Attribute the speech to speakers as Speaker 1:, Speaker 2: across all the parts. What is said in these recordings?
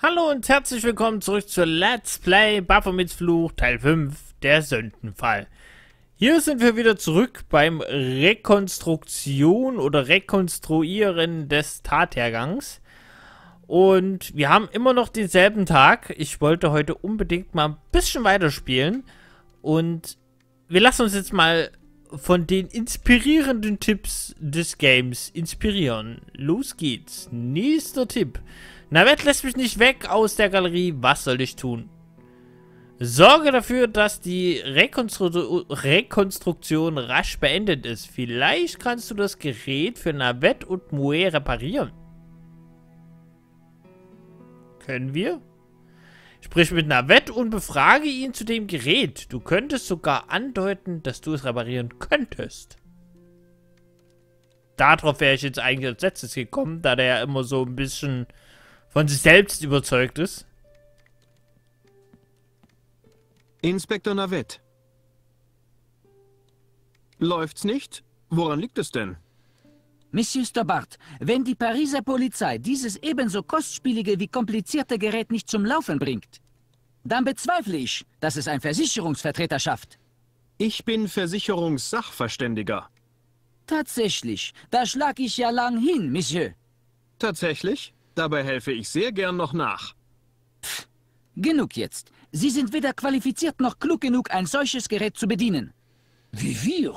Speaker 1: Hallo und herzlich willkommen zurück zur Let's Play Baphomets Fluch Teil 5, der Sündenfall. Hier sind wir wieder zurück beim Rekonstruktion oder Rekonstruieren des Tathergangs. Und wir haben immer noch denselben Tag. Ich wollte heute unbedingt mal ein bisschen weiterspielen. Und wir lassen uns jetzt mal von den inspirierenden Tipps des Games inspirieren. Los geht's. Nächster Tipp. Navet lässt mich nicht weg aus der Galerie. Was soll ich tun? Sorge dafür, dass die Rekonstru Rekonstruktion rasch beendet ist. Vielleicht kannst du das Gerät für Navet und Mue reparieren. Können wir? Sprich mit Navet und befrage ihn zu dem Gerät. Du könntest sogar andeuten, dass du es reparieren könntest. Darauf wäre ich jetzt eigentlich als letztes gekommen, da der ja immer so ein bisschen von sich selbst überzeugt ist.
Speaker 2: Inspektor Navet. Läuft's nicht? Woran liegt es denn?
Speaker 3: Monsieur Stobart, wenn die Pariser Polizei dieses ebenso kostspielige wie komplizierte Gerät nicht zum Laufen bringt, dann bezweifle ich, dass es ein Versicherungsvertreter schafft.
Speaker 2: Ich bin Versicherungssachverständiger.
Speaker 3: Tatsächlich, da schlag ich ja lang hin, Monsieur.
Speaker 2: Tatsächlich? Dabei helfe ich sehr gern noch nach.
Speaker 3: Pff, genug jetzt. Sie sind weder qualifiziert noch klug genug, ein solches Gerät zu bedienen.
Speaker 4: Wie wir?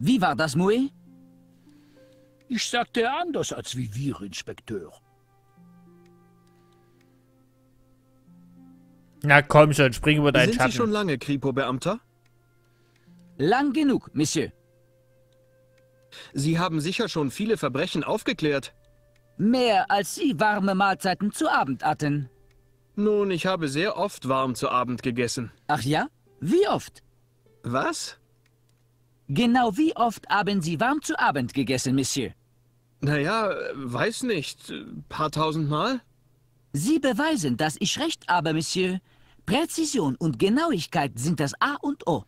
Speaker 3: Wie war das, Mouet?
Speaker 4: Ich sagte anders als wie wir, Inspekteur.
Speaker 1: Na komm schon, spring über deinen
Speaker 2: Sind
Speaker 1: Schatten.
Speaker 2: Sie schon lange Kripo-Beamter?
Speaker 3: Lang genug, Monsieur.
Speaker 2: Sie haben sicher schon viele Verbrechen aufgeklärt.
Speaker 3: Mehr als Sie warme Mahlzeiten zu Abend hatten.
Speaker 2: Nun, ich habe sehr oft warm zu Abend gegessen.
Speaker 3: Ach ja? Wie oft?
Speaker 2: Was?
Speaker 3: Genau wie oft haben Sie warm zu Abend gegessen, Monsieur?
Speaker 2: Naja, weiß nicht. Paar tausend Mal?
Speaker 3: Sie beweisen, dass ich recht habe, Monsieur. Präzision und Genauigkeit sind das A und O.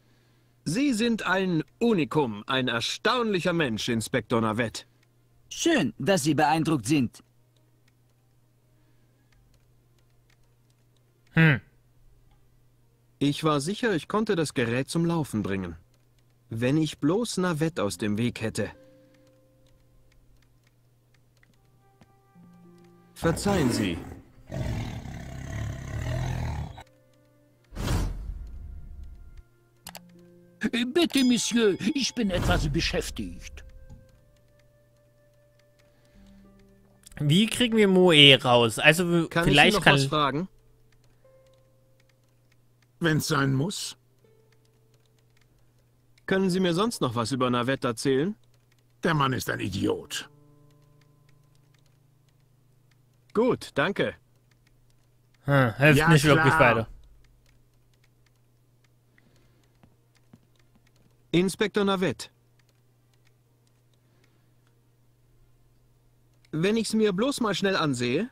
Speaker 2: Sie sind ein Unikum, ein erstaunlicher Mensch, Inspektor Navet.
Speaker 3: Schön, dass Sie beeindruckt sind.
Speaker 1: Hm.
Speaker 2: Ich war sicher, ich konnte das Gerät zum Laufen bringen. Wenn ich bloß Navet aus dem Weg hätte. Verzeihen Sie.
Speaker 4: Bitte, Monsieur, ich bin etwas beschäftigt.
Speaker 1: Wie kriegen wir Moe raus? Also
Speaker 2: Kann
Speaker 1: vielleicht
Speaker 2: ich noch
Speaker 1: kann...
Speaker 2: was fragen?
Speaker 5: Wenn's sein muss.
Speaker 2: Können Sie mir sonst noch was über Navet erzählen?
Speaker 5: Der Mann ist ein Idiot.
Speaker 2: Gut, danke.
Speaker 1: Hm, hilft
Speaker 5: Ja,
Speaker 1: nicht wirklich
Speaker 5: klar.
Speaker 1: weiter.
Speaker 2: Inspektor Navet. Wenn ich's mir bloß mal schnell ansehe?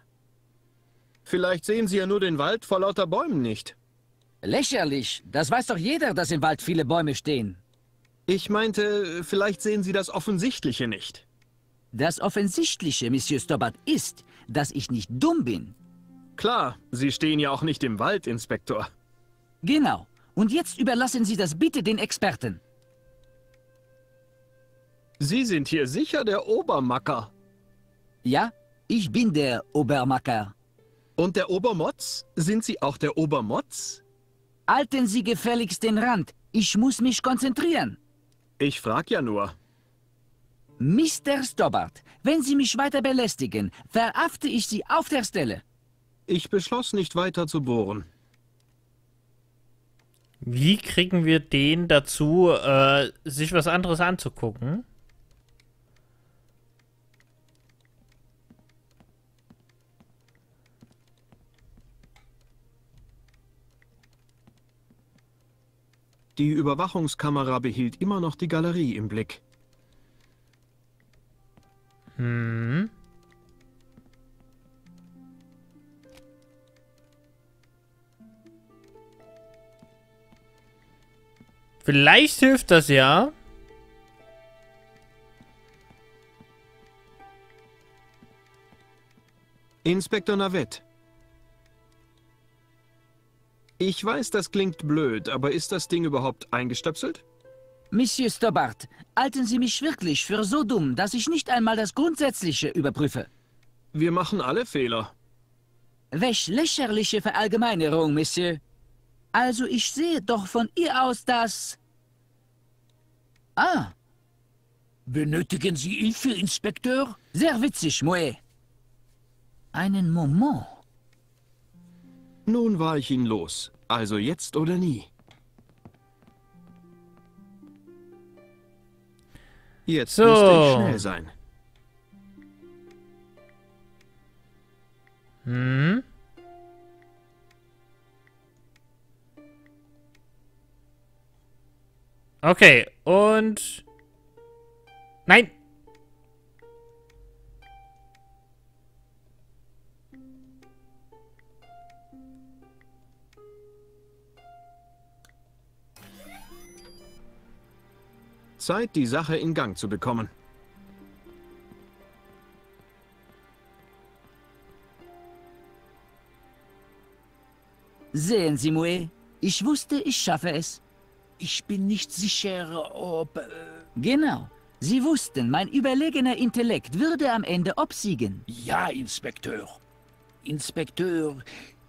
Speaker 2: Vielleicht sehen Sie ja nur den Wald vor lauter Bäumen nicht.
Speaker 3: Lächerlich. Das weiß doch jeder, dass im Wald viele Bäume stehen.
Speaker 2: Ich meinte, vielleicht sehen Sie das Offensichtliche nicht.
Speaker 3: Das Offensichtliche, Monsieur Stobart, ist, dass ich nicht dumm bin.
Speaker 2: Klar, Sie stehen ja auch nicht im Wald, Inspektor.
Speaker 3: Genau. Und jetzt überlassen Sie das bitte den Experten.
Speaker 2: Sie sind hier sicher der Obermacker.
Speaker 3: Ja, ich bin der Obermacker.
Speaker 2: Und der Obermotz? Sind Sie auch der Obermotz?
Speaker 3: Halten Sie gefälligst den Rand. Ich muss mich konzentrieren.
Speaker 2: Ich frag ja nur.
Speaker 3: Mr. Stobbart, wenn Sie mich weiter belästigen, verhafte ich Sie auf der Stelle.
Speaker 2: Ich beschloss nicht weiter zu bohren.
Speaker 1: Wie kriegen wir den dazu, äh, sich was anderes anzugucken?
Speaker 2: Die Überwachungskamera behielt immer noch die Galerie im Blick.
Speaker 1: Hm. Vielleicht hilft das ja.
Speaker 2: Inspektor Navette. Ich weiß, das klingt blöd, aber ist das Ding überhaupt eingestöpselt?
Speaker 3: Monsieur Stobart, halten Sie mich wirklich für so dumm, dass ich nicht einmal das Grundsätzliche überprüfe?
Speaker 2: Wir machen alle Fehler.
Speaker 3: Welch lächerliche Verallgemeinerung, Monsieur. Also ich sehe doch von ihr aus, dass... Ah,
Speaker 4: Benötigen Sie Hilfe, Inspekteur?
Speaker 3: sehr witzig, Moe. Einen Moment.
Speaker 2: Nun war ich ihn los. Also jetzt oder nie. Jetzt
Speaker 1: So.
Speaker 2: müsste ich schnell sein.
Speaker 1: Hm? Okay, und... Nein!
Speaker 2: Zeit, die Sache in Gang zu bekommen.
Speaker 3: Sehen Sie, Moe, ich wusste, ich schaffe es.
Speaker 4: Ich bin nicht sicher, ob... Äh,
Speaker 3: Genau. Sie wussten, mein überlegener Intellekt würde am Ende obsiegen.
Speaker 4: ja, Inspekteur. Inspekteur,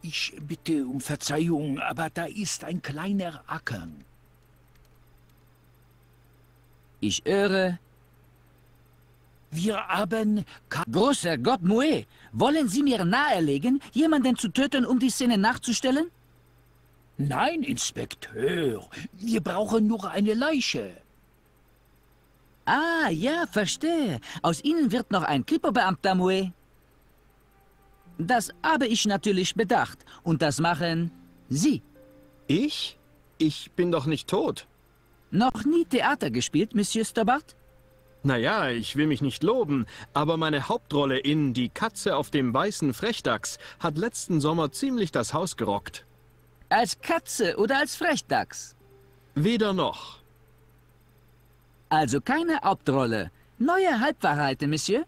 Speaker 4: ich bitte um Verzeihung, aber da ist ein kleiner Acker.
Speaker 3: Ich irre.
Speaker 4: Wir haben...
Speaker 3: Großer Gott, Moe, wollen Sie mir nahelegen, jemanden zu töten, um die Szene nachzustellen?
Speaker 4: Nein, Inspekteur. Wir brauchen nur eine Leiche.
Speaker 3: Ah, ja, verstehe. Aus Ihnen wird noch ein Kripo-Beamter, Moe. Das habe ich natürlich bedacht. Und das machen Sie.
Speaker 2: Ich? Ich bin doch nicht tot.
Speaker 3: Noch nie Theater gespielt, Monsieur Stobart?
Speaker 2: Naja, ich will mich nicht loben, aber meine Hauptrolle in Die Katze auf dem weißen Frechdachs hat letzten Sommer ziemlich das Haus gerockt.
Speaker 3: Als Katze oder als Frechdachs?
Speaker 2: Weder noch.
Speaker 3: Also keine Hauptrolle. Neue Halbwahrheiten, Monsieur?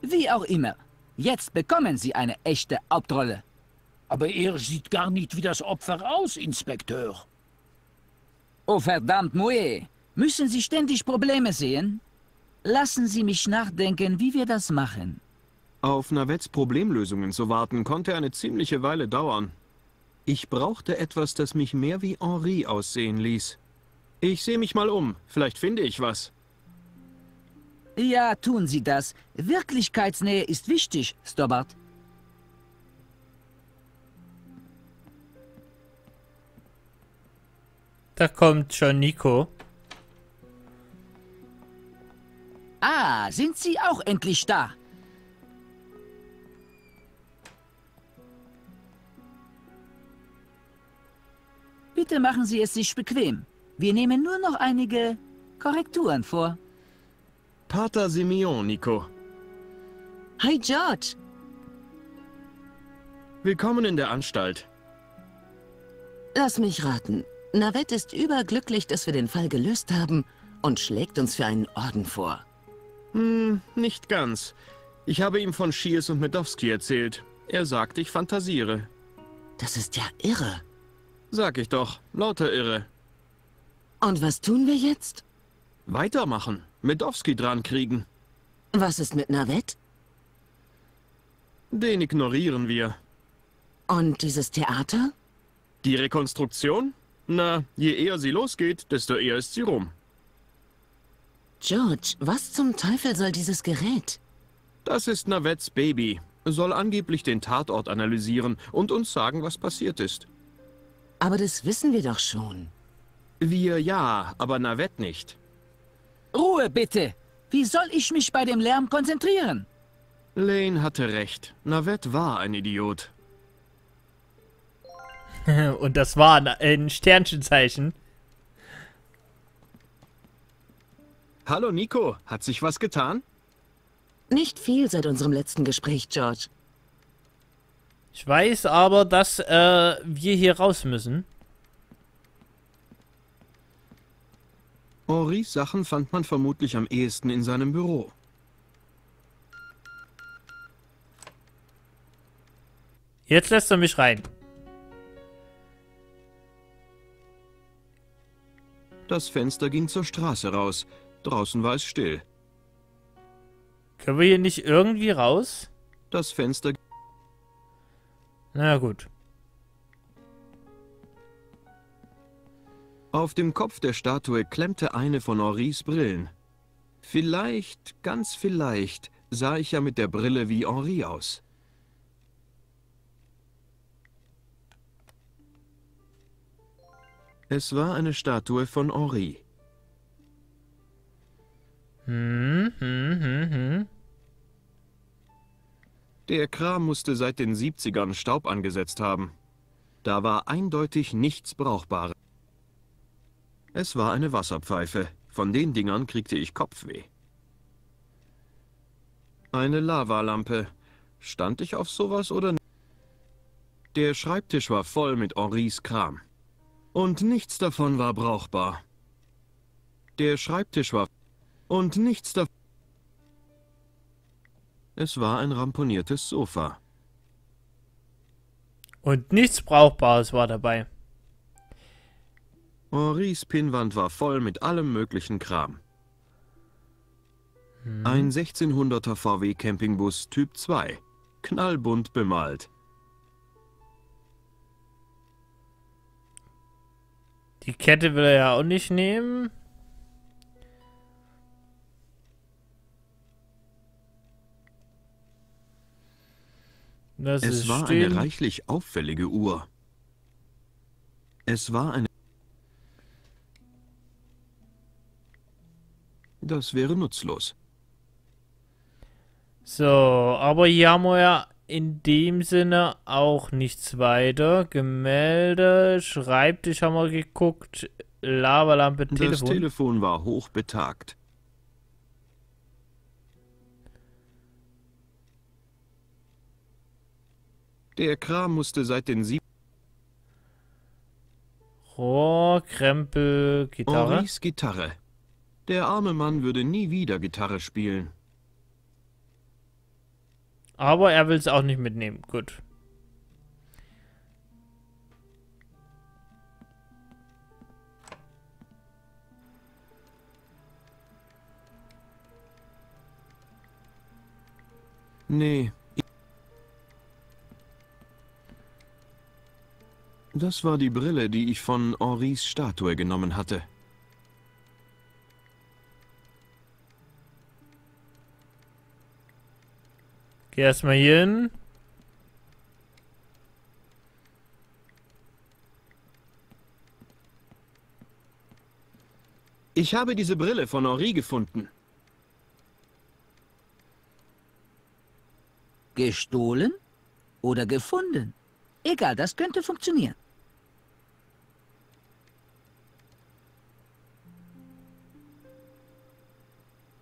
Speaker 3: Wie auch immer. Jetzt bekommen Sie eine echte Hauptrolle.
Speaker 4: Aber er sieht gar nicht wie das Opfer aus, Inspekteur.
Speaker 3: Oh verdammt, Moe. Müssen Sie ständig Probleme sehen? Lassen Sie mich nachdenken, wie wir das machen.
Speaker 2: Auf Navets Problemlösungen zu warten, konnte eine ziemliche Weile dauern. Ich brauchte etwas, das mich mehr wie Henri aussehen ließ. Ich sehe mich mal um. Vielleicht finde ich was.
Speaker 3: Ja, tun Sie das. Wirklichkeitsnähe ist wichtig, Stobart.
Speaker 1: Da kommt schon Nico.
Speaker 3: Ah, sind Sie auch endlich da? Bitte machen Sie es sich bequem. Wir nehmen nur noch einige Korrekturen vor.
Speaker 2: Pater Simeon, Nico.
Speaker 6: Hi, George.
Speaker 2: Willkommen in der Anstalt.
Speaker 6: Lass mich raten. Navette ist überglücklich, dass wir den Fall gelöst haben und schlägt uns für einen Orden vor.
Speaker 2: Hm, nicht ganz. Ich habe ihm von Schiers und Medowski erzählt. Er sagt, ich fantasiere.
Speaker 6: Das ist ja irre.
Speaker 2: Sag ich doch, lauter Irre.
Speaker 6: Und was tun wir jetzt?
Speaker 2: Weitermachen, Medowski dran kriegen.
Speaker 6: Was ist mit Navette?
Speaker 2: Den ignorieren wir.
Speaker 6: Und dieses Theater?
Speaker 2: Die Rekonstruktion? Na, je eher sie losgeht, desto eher ist sie rum.
Speaker 6: George, was zum Teufel soll dieses Gerät?
Speaker 2: Das ist Navets Baby. Soll angeblich den Tatort analysieren und uns sagen, was passiert ist.
Speaker 6: Aber das wissen wir doch schon.
Speaker 2: Wir ja, aber Navette nicht.
Speaker 3: Ruhe bitte! Wie soll ich mich bei dem Lärm konzentrieren?
Speaker 2: Lane hatte recht. Navette war ein Idiot.
Speaker 1: Und das war ein- Sternchenzeichen.
Speaker 2: Hallo Nico, hat sich was getan?
Speaker 6: Nicht viel seit unserem letzten Gespräch, George.
Speaker 1: Ich weiß aber, dass äh, wir hier raus müssen.
Speaker 2: Henris Sachen fand man vermutlich am ehesten in seinem Büro.
Speaker 1: Jetzt lässt er mich rein.
Speaker 2: Das Fenster ging zur Straße raus. Draußen war es still.
Speaker 1: Können wir hier nicht irgendwie raus?
Speaker 2: Das Fenster...
Speaker 1: Na gut.
Speaker 2: Auf dem Kopf der Statue klemmte eine von Henris Brillen. Vielleicht, ganz vielleicht, sah ich ja mit der Brille wie Henri aus. Es war eine Statue von Henri.
Speaker 1: Hm, hm, hm, hm.
Speaker 2: Der Kram musste seit den 70ern Staub angesetzt haben. Da war eindeutig nichts Brauchbares. Es war eine Wasserpfeife. Von den Dingern kriegte ich Kopfweh. Eine Lavalampe. Stand ich auf sowas oder nicht? Der Schreibtisch war voll mit Henris Kram. Und nichts davon war brauchbar. Der Schreibtisch war... Und nichts davon... Es war ein ramponiertes Sofa.
Speaker 1: Und nichts Brauchbares war dabei.
Speaker 2: Henris Pinnwand war voll mit allem möglichen Kram. Ein 1600er VW Campingbus Typ 2. Knallbunt bemalt.
Speaker 1: Die Kette will er ja auch nicht nehmen. Das
Speaker 2: Es war
Speaker 1: still.
Speaker 2: eine reichlich auffällige Uhr. Es war eine... Das wäre nutzlos.
Speaker 1: So, aber hier haben wir ja in dem Sinne auch nichts weiter. Gemälde, Schreibtisch haben wir geguckt, Lavalampe,
Speaker 2: Das
Speaker 1: Telefon.
Speaker 2: Telefon war hoch betagt. Der Kram musste seit den sieben
Speaker 1: Rohr, Krempel, Gitarre.
Speaker 2: Henris Gitarre. Der arme Mann würde nie wieder Gitarre spielen.
Speaker 1: Aber er will es auch nicht mitnehmen. Gut.
Speaker 2: Nee. Das war die Brille, die ich von Henris Statue genommen hatte.
Speaker 1: Geh erstmal hier hin.
Speaker 2: Ich habe diese Brille von Henri gefunden.
Speaker 3: Gestohlen oder gefunden? Egal, das könnte funktionieren.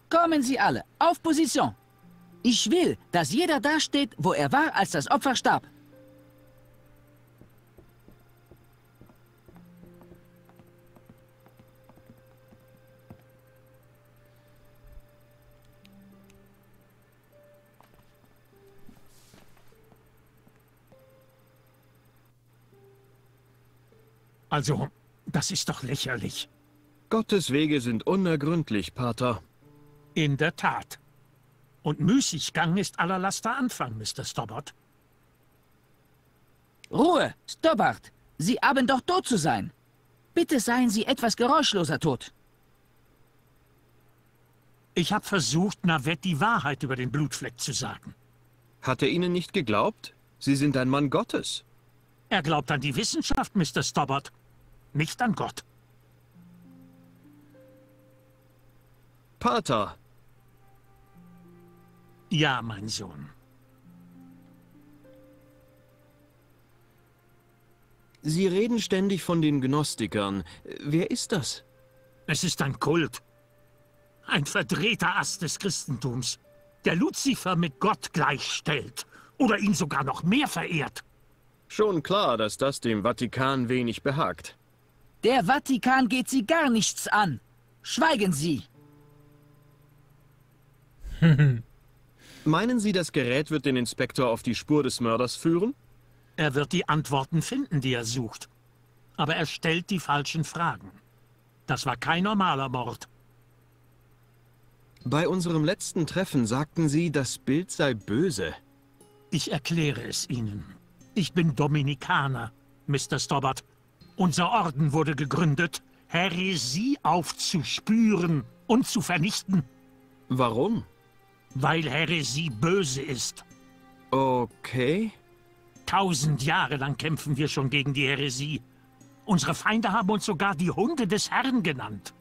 Speaker 3: Kommen Sie alle, auf Position. Ich will, dass jeder dasteht, wo er war, als das Opfer starb.
Speaker 5: Also, das ist doch lächerlich.
Speaker 2: Gottes Wege sind unergründlich, Pater.
Speaker 5: In der Tat. Und Müßiggang ist aller Laster Anfang, Mr. Stobbart.
Speaker 3: Ruhe, Stobbart. Sie haben doch tot zu sein. Bitte seien Sie etwas geräuschloser tot.
Speaker 5: Ich habe versucht, Navette die Wahrheit über den Blutfleck zu sagen.
Speaker 2: Hat er Ihnen nicht geglaubt? Sie sind ein Mann Gottes.
Speaker 5: Er glaubt an die Wissenschaft, Mr. Stobbart, nicht an Gott.
Speaker 2: Pater,
Speaker 5: Ja, mein Sohn.
Speaker 2: Sie reden ständig von den Gnostikern. Wer ist das?
Speaker 5: Es ist ein Kult. Ein verdrehter Ast des Christentums, der Luzifer mit Gott gleichstellt oder ihn sogar noch mehr verehrt.
Speaker 2: Schon klar, dass das dem Vatikan wenig behagt.
Speaker 3: Der Vatikan geht Sie gar nichts an. Schweigen Sie.
Speaker 2: Meinen Sie, das Gerät wird den Inspektor auf die Spur des Mörders führen?
Speaker 5: Er wird die Antworten finden, die er sucht. Aber er stellt die falschen Fragen. Das war kein normaler Mord.
Speaker 2: Bei unserem letzten Treffen sagten Sie, das Bild sei böse.
Speaker 5: Ich erkläre es Ihnen. Ich bin Dominikaner, Mr. Stobbart. Unser Orden wurde gegründet, Häresie aufzuspüren und zu vernichten,
Speaker 2: Warum?
Speaker 5: Weil Häresie böse ist.
Speaker 2: Okay.
Speaker 5: Tausend Jahre lang kämpfen wir schon gegen die Häresie. Unsere Feinde haben uns sogar die Hunde des Herrn genannt.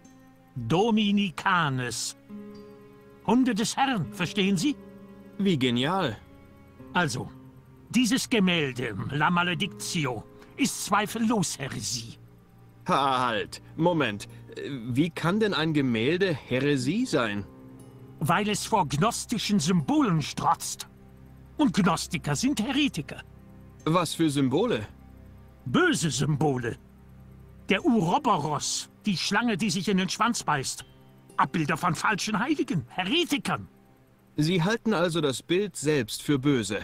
Speaker 5: Dominikanes. Hunde des Herrn, verstehen Sie?
Speaker 2: Wie genial.
Speaker 5: Also, dieses Gemälde, La Maledictio, ist zweifellos Häresie.
Speaker 2: Halt, Moment. Wie kann denn ein Gemälde Häresie sein?
Speaker 5: Weil es vor gnostischen Symbolen strotzt. Und Gnostiker sind Heretiker.
Speaker 2: Was für Symbole?
Speaker 5: Böse Symbole. Der Uroboros, die Schlange, die sich in den Schwanz beißt. Abbilder von falschen Heiligen, Heretikern.
Speaker 2: Sie halten also das Bild selbst für böse.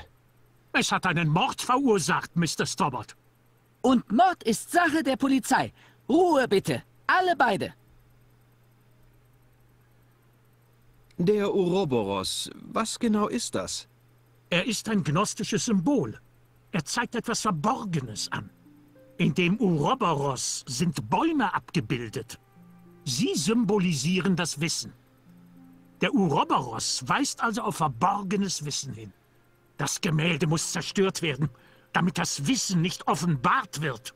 Speaker 5: Es hat einen Mord verursacht, Mr. Stobbart.
Speaker 3: Und Mord ist Sache der Polizei. Ruhe bitte. Alle beide.
Speaker 2: Der Ouroboros, was genau ist das?
Speaker 5: Er ist ein gnostisches Symbol. Er zeigt etwas Verborgenes an. In dem Uroboros sind Bäume abgebildet. Sie symbolisieren das Wissen. Der Uroboros weist also auf verborgenes Wissen hin. Das Gemälde muss zerstört werden, damit das Wissen nicht offenbart wird.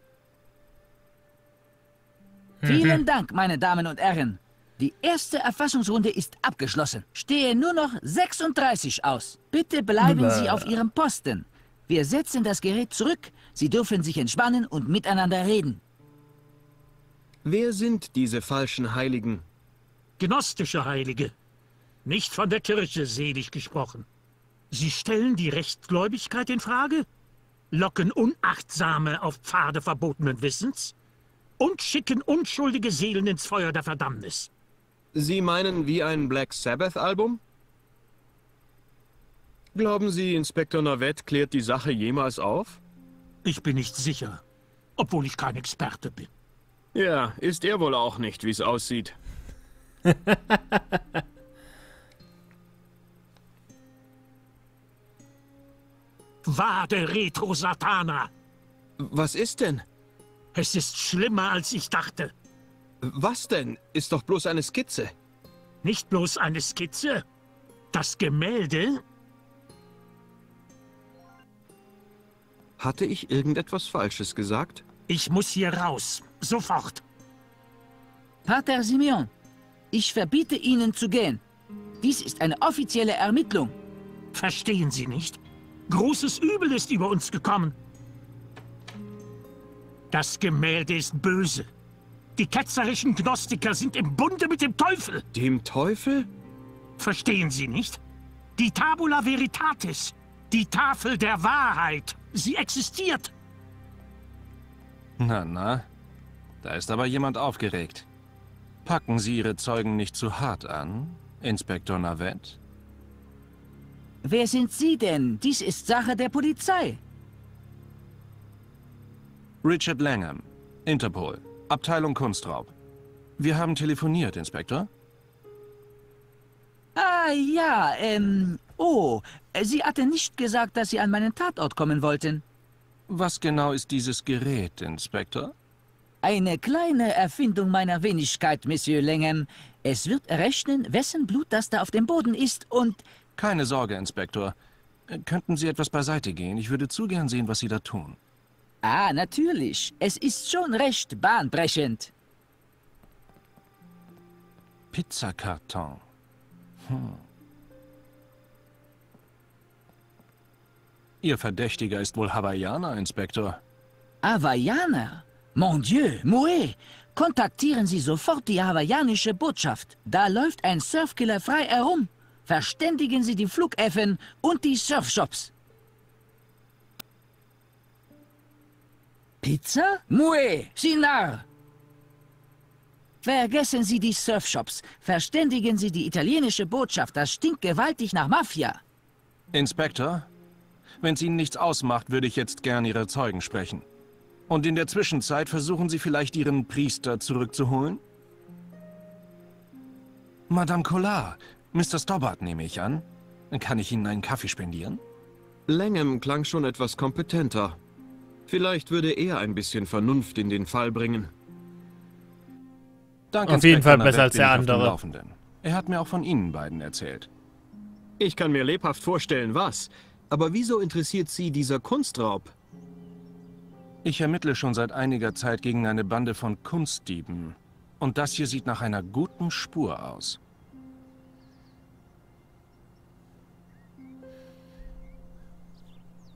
Speaker 3: Vielen Dank, meine Damen und Herren. Die erste Erfassungsrunde ist abgeschlossen. Stehe nur noch 36 aus. Bitte bleiben Sie auf Ihrem Posten. Wir setzen das Gerät zurück. Sie dürfen sich entspannen und miteinander reden.
Speaker 2: Wer sind diese falschen Heiligen?
Speaker 5: Gnostische Heilige. Nicht von der Kirche selig gesprochen. Sie stellen die Rechtgläubigkeit in Frage, locken Unachtsame auf Pfade verbotenen Wissens und schicken unschuldige Seelen ins Feuer der Verdammnis.
Speaker 2: Sie meinen wie ein Black Sabbath-Album? Glauben Sie, Inspektor Navette klärt die Sache jemals auf?
Speaker 5: Ich bin nicht sicher, obwohl ich kein Experte bin.
Speaker 2: Ja, ist er wohl auch nicht, wie es aussieht.
Speaker 5: Vade Retro Satana!
Speaker 2: Was ist denn?
Speaker 5: Es ist schlimmer, als ich dachte.
Speaker 2: Was denn? Ist doch bloß eine Skizze.
Speaker 5: Nicht bloß eine Skizze. Das Gemälde
Speaker 2: Hatte ich irgendetwas Falsches gesagt?
Speaker 5: Ich muss hier raus. Sofort.
Speaker 3: Pater Simeon, ich verbiete Ihnen zu gehen. Dies ist eine offizielle Ermittlung.
Speaker 5: Verstehen Sie nicht? Großes Übel ist über uns gekommen. Das Gemälde ist böse. Die ketzerischen Gnostiker sind im Bunde mit dem Teufel.
Speaker 2: Dem Teufel?
Speaker 5: Verstehen Sie nicht? Die Tabula Veritatis, die Tafel der Wahrheit, sie existiert.
Speaker 7: Na, na. Da ist aber jemand aufgeregt. Packen Sie Ihre Zeugen nicht zu hart an, Inspektor Navette?
Speaker 3: Wer sind Sie denn? Dies ist Sache der Polizei.
Speaker 7: Richard Langham, Interpol, Abteilung Kunstraub. Wir haben telefoniert, Inspektor.
Speaker 3: Ah ja, ähm... Oh, Sie hatte nicht gesagt, dass Sie an meinen Tatort kommen wollten.
Speaker 7: Was genau ist dieses Gerät, Inspektor?
Speaker 3: Eine kleine Erfindung meiner Wenigkeit, Monsieur Langham. Es wird errechnen, wessen Blut das da auf dem Boden ist und...
Speaker 7: Keine Sorge, Inspektor. Könnten Sie etwas beiseite gehen? Ich würde zu gern sehen, was Sie da tun.
Speaker 3: Ah, natürlich. Es ist schon recht bahnbrechend.
Speaker 7: Pizzakarton. Hm. Ihr Verdächtiger ist wohl Hawaiianer, Inspektor.
Speaker 3: Hawaiianer? Mon Dieu, Mouet! Kontaktieren Sie sofort die hawaiianische Botschaft. Da läuft ein Surfkiller frei herum. Verständigen Sie die Flughäfen und die Surfshops. Pizza? Mouet, Sinar! Vergessen Sie die Surfshops. Verständigen Sie die italienische Botschaft. Das stinkt gewaltig nach Mafia.
Speaker 7: Inspektor, Wenn es Ihnen nichts ausmacht, würde ich jetzt gern Ihre Zeugen sprechen. Und in der Zwischenzeit versuchen Sie vielleicht Ihren Priester zurückzuholen? Madame Collard, Mr. Stobbart nehme ich an. Kann ich Ihnen einen Kaffee spendieren?
Speaker 2: Langham klang schon etwas kompetenter. Vielleicht würde er ein bisschen Vernunft in den Fall bringen.
Speaker 7: Dank
Speaker 1: Auf jeden Fall besser als der andere.
Speaker 7: Laufenden. Er hat mir auch von Ihnen beiden erzählt.
Speaker 2: Ich kann mir lebhaft vorstellen, was. Aber wieso interessiert Sie dieser Kunstraub?
Speaker 7: Ich ermittle schon seit einiger Zeit gegen eine Bande von Kunstdieben. Und das hier sieht nach einer guten Spur aus.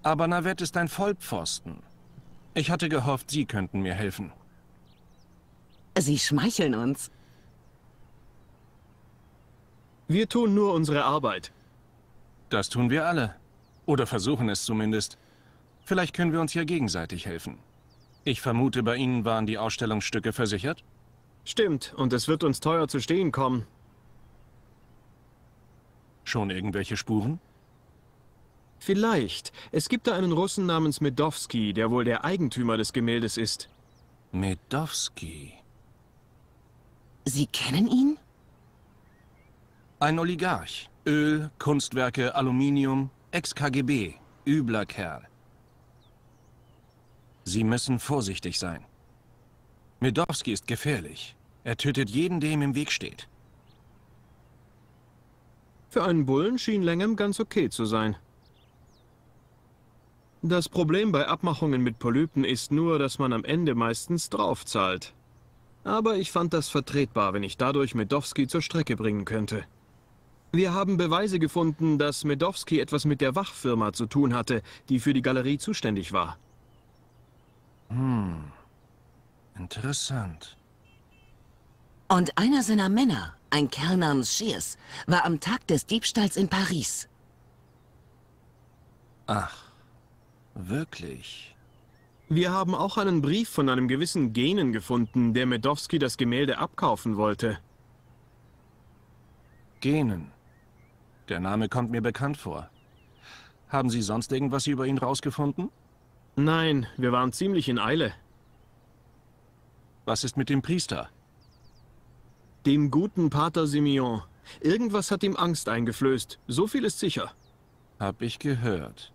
Speaker 7: Aber Navette ist ein Vollpfosten. Ich hatte gehofft, Sie könnten mir helfen.
Speaker 6: Sie schmeicheln uns.
Speaker 2: Wir tun nur unsere Arbeit.
Speaker 7: Das tun wir alle. Oder versuchen es zumindest. Vielleicht können wir uns ja gegenseitig helfen. Ich vermute, bei Ihnen waren die Ausstellungsstücke versichert?
Speaker 2: Stimmt, und es wird uns teuer zu stehen kommen.
Speaker 7: Schon irgendwelche Spuren?
Speaker 2: Vielleicht. Es gibt da einen Russen namens Medowski, der wohl der Eigentümer des Gemäldes ist.
Speaker 7: Medowski.
Speaker 6: Sie kennen ihn?
Speaker 7: Ein Oligarch. Öl, Kunstwerke, Aluminium, Ex-KGB. Übler Kerl. Sie müssen vorsichtig sein. Medowski ist gefährlich. Er tötet jeden, der ihm im Weg steht.
Speaker 2: Für einen Bullen schien Langham ganz okay zu sein. Das Problem bei Abmachungen mit Polypen ist nur, dass man am Ende meistens draufzahlt. Aber ich fand das vertretbar, wenn ich dadurch Medowski zur Strecke bringen könnte. Wir haben Beweise gefunden, dass Medowski etwas mit der Wachfirma zu tun hatte, die für die Galerie zuständig war.
Speaker 7: Hm. Interessant.
Speaker 6: Und einer seiner Männer, ein Kerl namens Shears, war am Tag des Diebstahls in Paris.
Speaker 7: Ach, wirklich?
Speaker 2: Wir haben auch einen Brief von einem gewissen Genen gefunden, der Medowski das Gemälde abkaufen wollte.
Speaker 7: Genen. Der Name kommt mir bekannt vor. Haben Sie sonst irgendwas über ihn rausgefunden?
Speaker 2: Nein, wir waren ziemlich in Eile.
Speaker 7: Was ist mit dem Priester?
Speaker 2: Dem guten Pater Simeon. Irgendwas hat ihm Angst eingeflößt. So viel ist sicher.
Speaker 7: Hab ich gehört.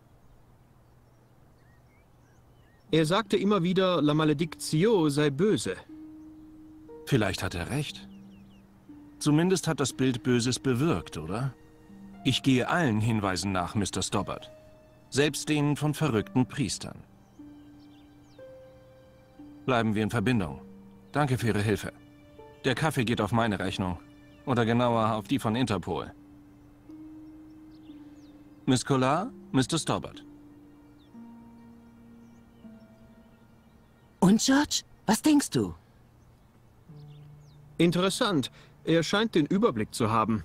Speaker 2: Er sagte immer wieder, La Maledictio sei böse.
Speaker 7: Vielleicht hat er recht. Zumindest hat das Bild Böses bewirkt, oder? Ich gehe allen Hinweisen nach, Mr. Stobbart. Selbst denen von verrückten Priestern. Bleiben wir in Verbindung. Danke für Ihre Hilfe. Der Kaffee geht auf meine Rechnung. Oder genauer auf die von Interpol. Miss Collard, Mr. Stobbart.
Speaker 6: Und George, was denkst du?
Speaker 2: Interessant. Er scheint den Überblick zu haben.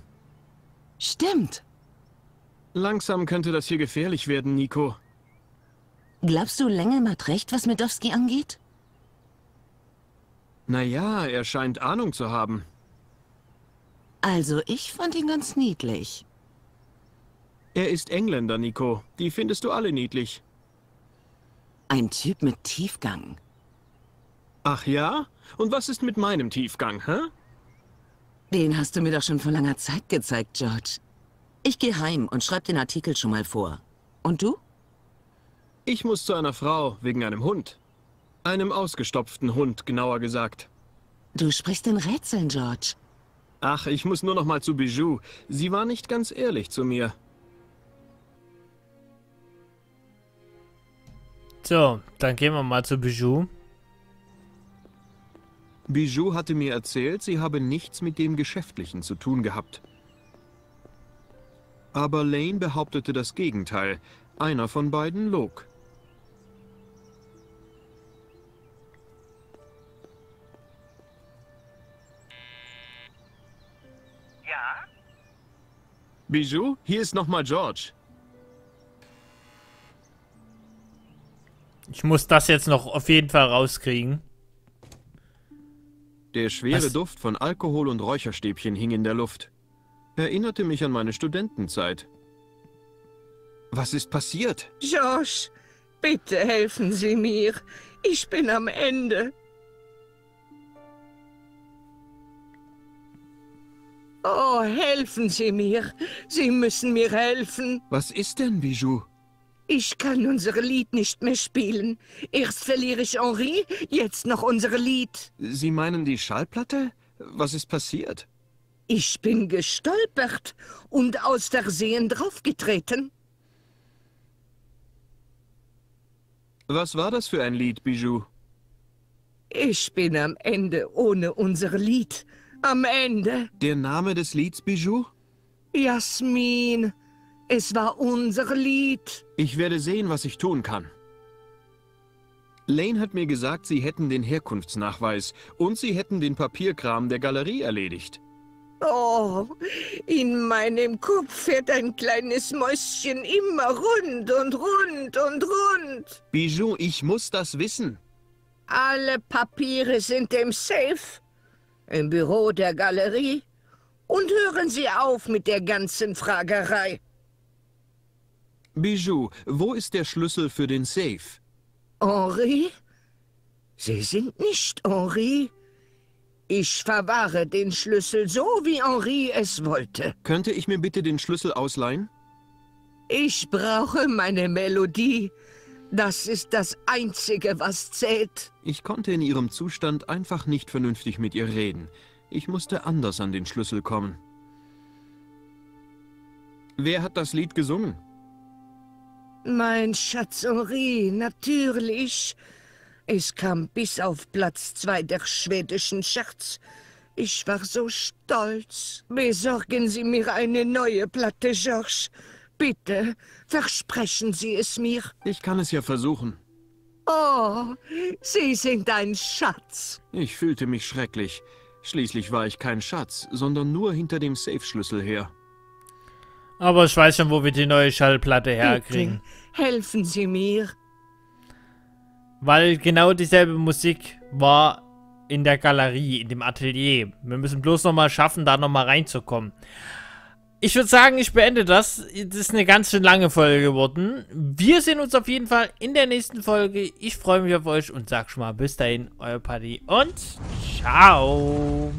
Speaker 6: Stimmt.
Speaker 2: Langsam könnte das hier gefährlich werden, Nico.
Speaker 6: Glaubst du, Langham hat recht, was Medowski angeht?
Speaker 2: Naja, er scheint Ahnung zu haben.
Speaker 6: Also, ich fand ihn ganz niedlich.
Speaker 2: Er ist Engländer, Nico. Die findest du alle niedlich.
Speaker 6: Ein Typ mit Tiefgang.
Speaker 2: Ach ja? Und was ist mit meinem Tiefgang, hä?
Speaker 6: Den hast du mir doch schon vor langer Zeit gezeigt, George. Ich gehe heim und schreib den Artikel schon mal vor. Und du?
Speaker 2: Ich muss zu einer Frau wegen einem Hund. Einem ausgestopften Hund, genauer gesagt.
Speaker 6: Du sprichst in Rätseln, George.
Speaker 2: Ach, ich muss nur noch mal zu Bijou. Sie war nicht ganz ehrlich zu mir.
Speaker 1: So, dann gehen wir mal zu Bijou.
Speaker 2: Bijou hatte mir erzählt, sie habe nichts mit dem Geschäftlichen zu tun gehabt. Aber Lane behauptete das Gegenteil. Einer von beiden log.
Speaker 8: Ja?
Speaker 2: Bijou, hier ist nochmal George.
Speaker 1: Ich muss das jetzt noch auf jeden Fall rauskriegen.
Speaker 2: Der schwere
Speaker 1: Was?
Speaker 2: Duft von Alkohol und Räucherstäbchen hing in der Luft. Erinnerte mich an meine Studentenzeit. Was ist passiert?
Speaker 8: Josh, bitte helfen Sie mir. Ich bin am Ende. Oh, helfen Sie mir. Sie müssen mir helfen.
Speaker 2: Was ist denn, Bijou?
Speaker 8: Ich kann unsere Lied nicht mehr spielen. Erst verliere ich Henri, jetzt noch unsere Lied.
Speaker 2: Sie meinen die Schallplatte? Was ist passiert?
Speaker 8: Ich bin gestolpert und aus Versehen draufgetreten.
Speaker 2: Was war das für ein Lied, Bijou?
Speaker 8: Ich bin am Ende ohne unser Lied. Am Ende.
Speaker 2: Der Name des Lieds, Bijou?
Speaker 8: Jasmin. Es war unser Lied.
Speaker 2: Ich werde sehen, was ich tun kann. Lane hat mir gesagt, Sie hätten den Herkunftsnachweis und Sie hätten den Papierkram der Galerie erledigt.
Speaker 8: Oh, in meinem Kopf fährt ein kleines Mäuschen immer rund und rund und rund.
Speaker 2: Bijou, ich muss das wissen.
Speaker 8: Alle Papiere sind im Safe, im Büro der Galerie. Und hören Sie auf mit der ganzen Fragerei.
Speaker 2: Bijou, wo ist der Schlüssel für den Safe?
Speaker 8: Henri? Sie sind nicht Henri. Ich verwahre den Schlüssel so, wie Henri es wollte.
Speaker 2: Könnte ich mir bitte den Schlüssel ausleihen?
Speaker 8: Ich brauche meine Melodie. Das ist das Einzige, was zählt.
Speaker 2: Ich konnte in ihrem Zustand einfach nicht vernünftig mit ihr reden. Ich musste anders an den Schlüssel kommen. Wer hat das Lied gesungen?
Speaker 8: Mein Schatz Henri, natürlich. Es kam bis auf Platz zwei der schwedischen Charts. Ich war so stolz. Besorgen Sie mir eine neue Platte, Georges. Bitte, versprechen Sie es mir.
Speaker 2: Ich kann es ja versuchen.
Speaker 8: Oh, Sie sind ein Schatz.
Speaker 2: Ich fühlte mich schrecklich. Schließlich war ich kein Schatz, sondern nur hinter dem Safe-Schlüssel her.
Speaker 1: Aber ich weiß schon, wo wir die neue Schallplatte herkriegen.
Speaker 8: Bitte, helfen Sie mir.
Speaker 1: Weil genau dieselbe Musik war in der Galerie, in dem Atelier. Wir müssen bloß nochmal schaffen, da nochmal reinzukommen. Ich würde sagen, ich beende das. Das ist eine ganz schön lange Folge geworden. Wir sehen uns auf jeden Fall in der nächsten Folge. Ich freue mich auf euch und sag schon mal bis dahin, euer Paddy und ciao.